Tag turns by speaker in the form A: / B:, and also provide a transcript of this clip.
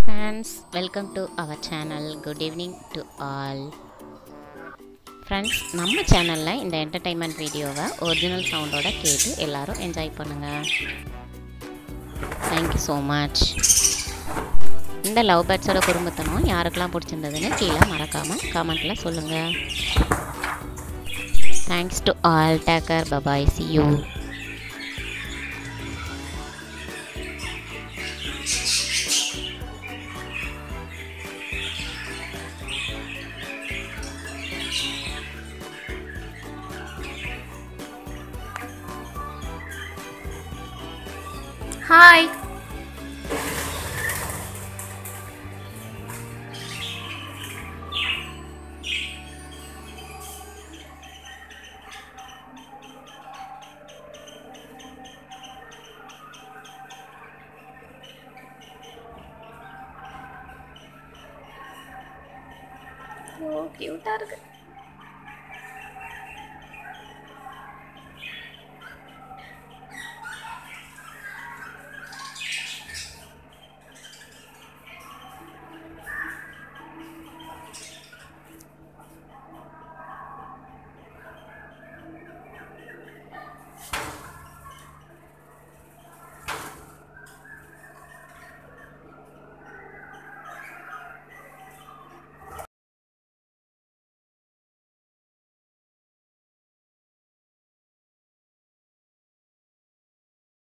A: friends welcome to our channel good evening to all friends நம்ம சேனலில் இந்த entertainment வீடியோவை ஒரிஜினல் சவுண்டோட கேட்டு எல்லாரும் என்ஜாய் பண்ணுங்கள் தேங்க்யூ ஸோ மச் இந்த லவ் பேர்ட்ஸோட குடும்பத்தனம் யாருக்கெல்லாம் பிடிச்சிருந்ததுன்னு கீழே மறக்காமல் கமெண்ட்டில் சொல்லுங்கள் thanks to all take care bye bye see you
B: hi ஓ கியூட்டாக இருக்குது